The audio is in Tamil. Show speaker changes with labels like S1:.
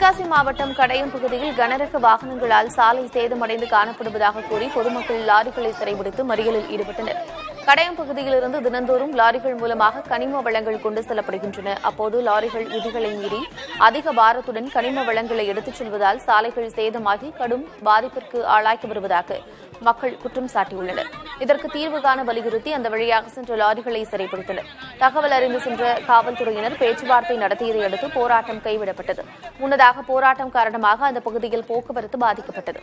S1: தென்காசி மாவட்டம் கடையம் பகுதியில் கனரக வாகனங்களால் சாலை சேதமடைந்து காணப்படுவதாக கூறி பொதுமக்கள் லாரிகளை சிறைபிடித்து மறியலில் ஈடுபட்டனர். கடையம் பகுதியிலிருந்து தினந்தோறும் லாரிகள் மூலமாக கனிம வளங்கள் கொண்டு செல்லப்படுகின்றன. அப்போது லாரிகள் விதிகளை மீறி அதிக பாரத்துடன் கனிம வளங்களை எடுத்துச் செல்வதால் சாலைகள் சேதமாகி கடும் பாதிப்பிற்கு ஆளாக்கி வருவதாக மக்கள் குற்றம் சாட்டியுள்ளனர். இதற்கு தீர்வு காண வலியுறுத்தி அந்த வழியாக சென்ற லாரிகளை சிறைப்பிடித்தனர் தகவல் அறிந்து சென்ற காவல்துறையினர் பேச்சுவார்த்தை நடத்தியதை அடுத்து போராட்டம் கைவிடப்பட்டது. முன்னதாக போராட்டம் காரணமாக அந்த பகுதியில் போக்குவரத்து பாதிக்கப்பட்டது.